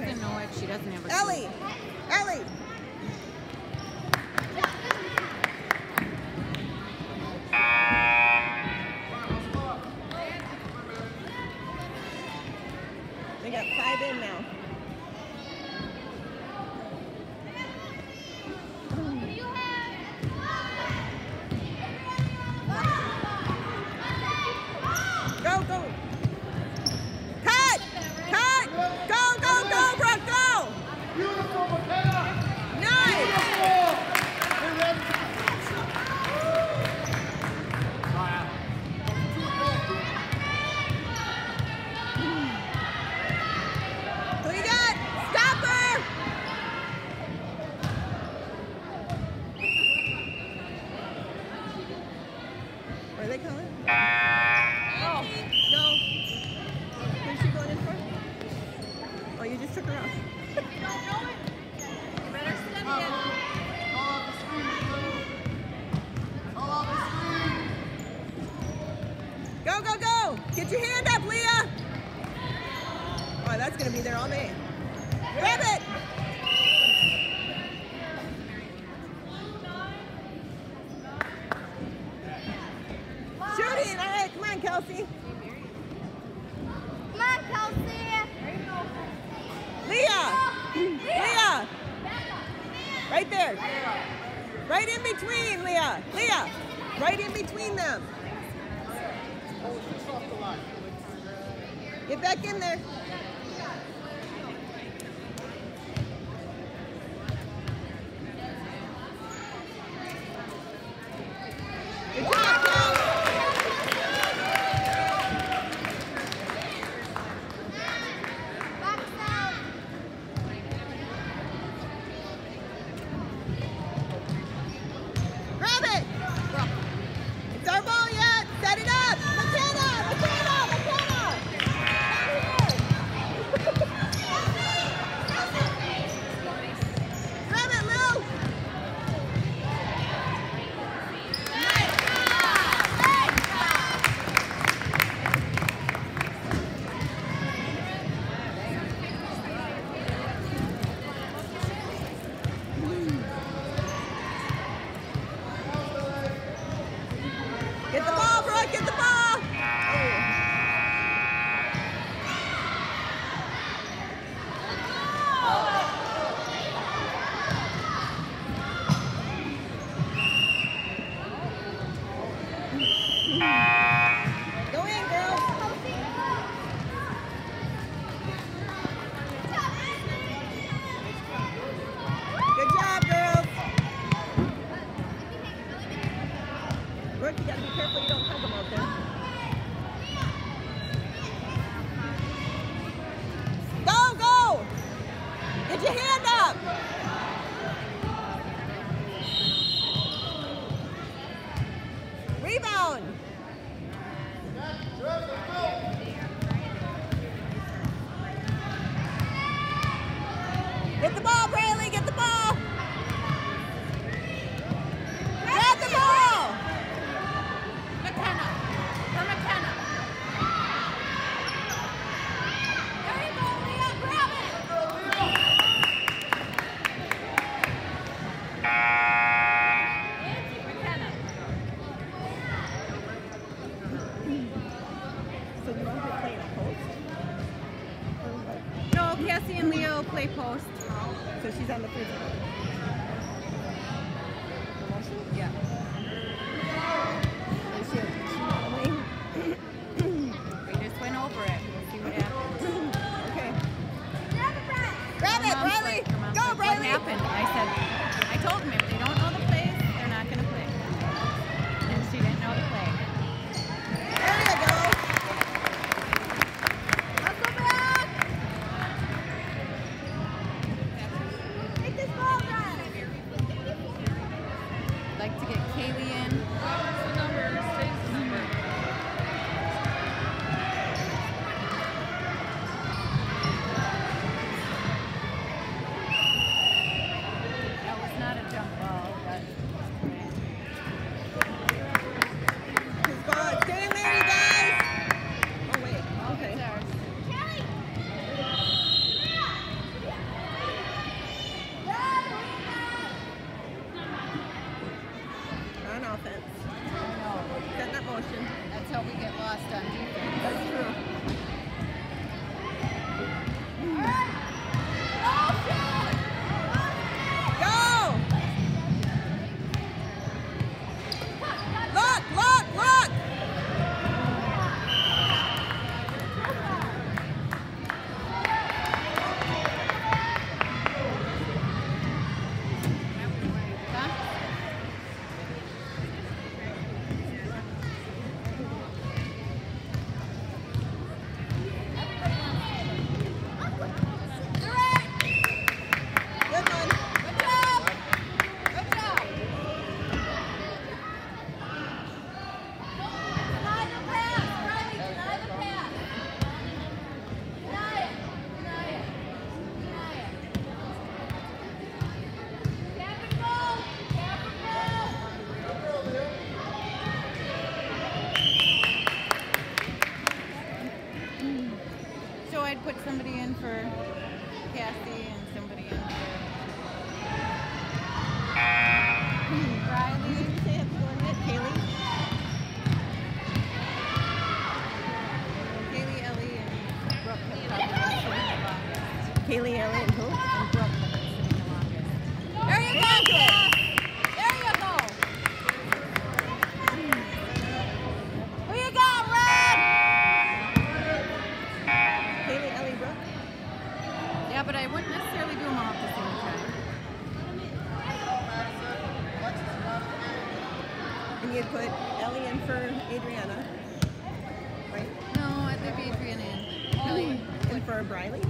doesn't know it. She doesn't have a. Ellie! Ellie! They got five in now. Go, go! Cut! Cut! Go, go, go, Brooke, go! Beautiful, McKenna! Nice! Beautiful! Hey, Red. Who you got? Stop her! Where are they calling? Oh, no. Who's she going in for? Oh, you just took her off. Call uh-huh. out the screen, Call out the screen. Go, go, go! Get your hand up, Leah! Oh, that's gonna be there all day. Grab it! Shooting! All right, come on, Kelsey. Come on, Kelsey. Leah! Leah! Right there. Right in between, Leah. Leah! Right in between them. Get back in there. Brooke, you gotta be careful Cassie and Leo play post. So she's on the free on offense. I know. Set that motion. That's how we get lost on defense. That's true. Somebody in for Cassie and somebody in for Riley. did you say have to go in yet? Kaylee? Kaylee, Ellie, and Brooke have probably been sitting the longest. Kaylee, Ellie, and who? And Brooke have been sitting the longest. There you go, Cass. There you go. Who you got, Red? Kaylee, Ellie, Brooke? Yeah, but I wouldn't necessarily do them all at the same time. And you'd put Ellie in for Adriana, right? No, I'd leave Adrian in. Kelly. And for Briley? Who's been in the line? Brooke in Briley.